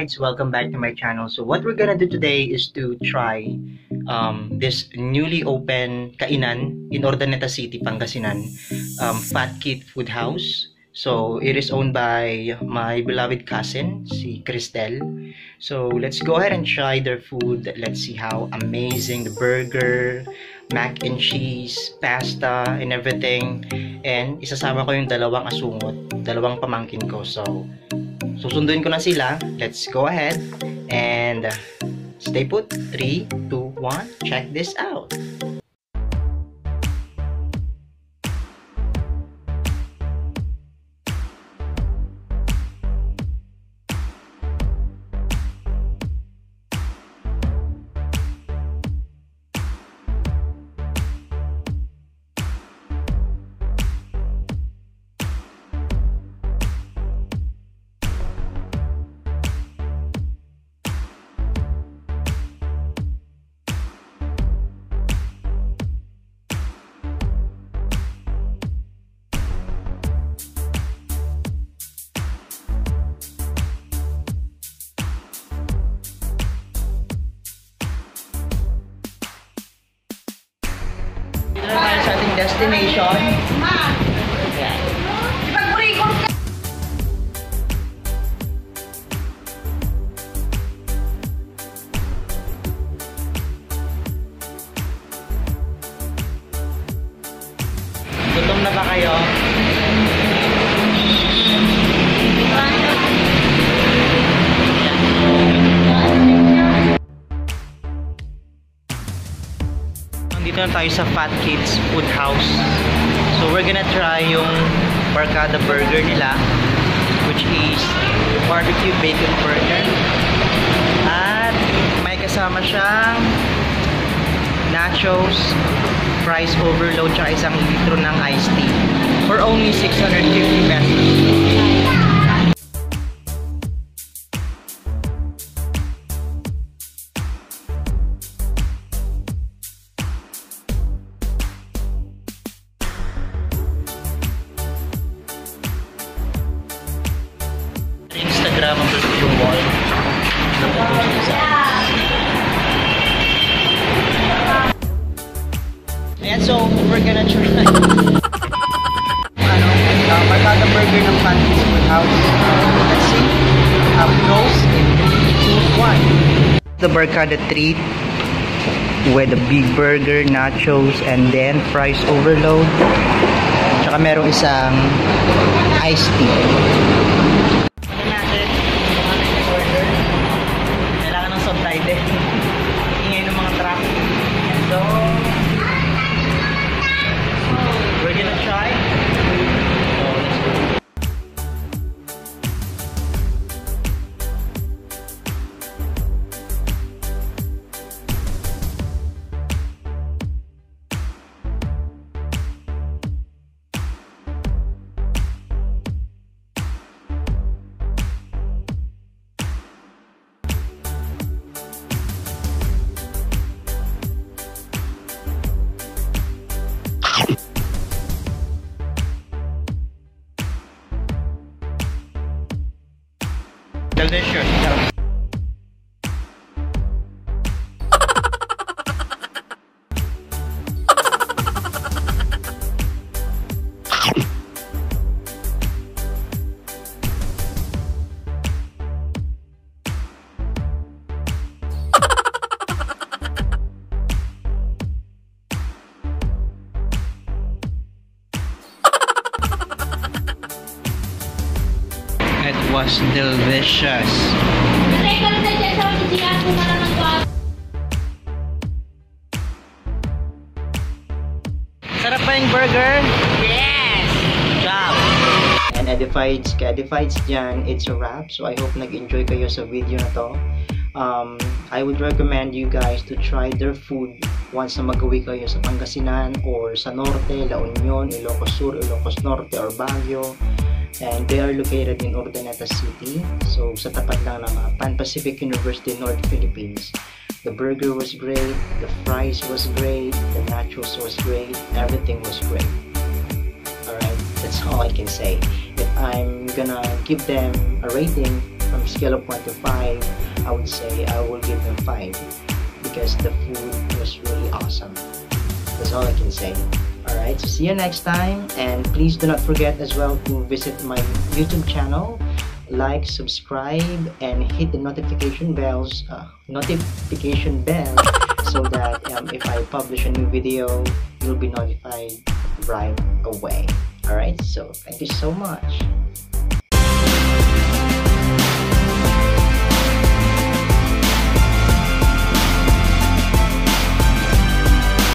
edifieds welcome back to my channel. So what we're gonna do today is to try um, this newly open kainan in Ordaneta City, Pangasinan um, Fat Kid Food House. So it is owned by my beloved cousin si Cristel so let's go ahead and try their food. Let's see how amazing the burger mac and cheese pasta and everything. And isasama ko yung dalawang asungot dalawang pamangkin ko. So Susunduin ko na sila. Let's go ahead and stay put. 3, 2, 1. Check this out. Destination. Ayan. Gutom na ba kayo? Nandito na tayo sa Fat Kids Food House. So we're gonna try yung Barkada Burger nila which is barbecue bacon burger. At may kasama siyang nachos, fries overload, tsaka isang litro ng iced tea for only 650 pesos. Instagram ang yung wall. Ayan, so we're gonna try ano, uh, Barkada Burger ng Food House. Let's see how it goes in 3, 2, 1. The Barkada treat with the big burger, nachos, and then fries overload. Tsaka merong isang iced tea. Natin order. Kailangan ng subtitle. Ingay ng mga truck. So, Delicious. Was delicious. Sarap ba yung burger? Yes! Job! And edifieds, ka-edifieds dyan, it's a wrap. So I hope nag-enjoy kayo sa video na to. Um, I would recommend you guys to try their food once na mag-uwi kayo sa Pangasinan or sa Norte, La Union, Ilocos Sur, Ilocos Norte, or Baguio. And they are located in Urdaneta City. So sa tapat lang ng Pan Pacific University, North Philippines. The burger was great, the fries was great, the nachos was great, everything was great. Alright, that's all I can say. If I'm gonna give them a rating from scale of 1 to 5, I would say I will give them 5 because the food was really awesome. That's all I can say. Alright, so see you next time and please do not forget as well to visit my YouTube channel like, subscribe, and hit the notification bells, uh, notification bell so that um, if I publish a new video, you'll be notified right away. Alright, so thank you so much.